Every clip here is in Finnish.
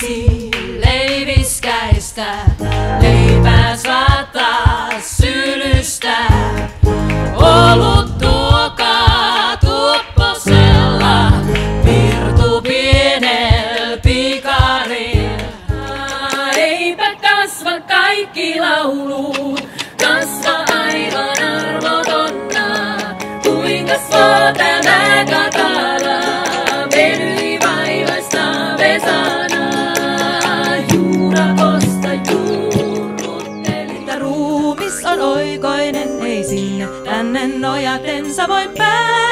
Siksi leiviskäistä leipää saattaa sylystä. Olut tuokaa tuopposella, virtu pienel pikarilla. Eipä kasva kaikki laulu. oikoinen, ei sinne tänne nojatensa voi päästä.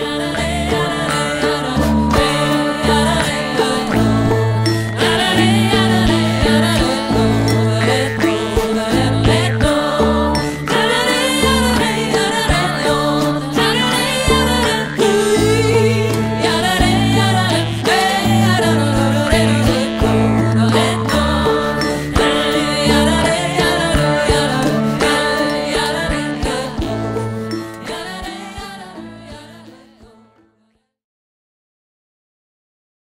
da, da.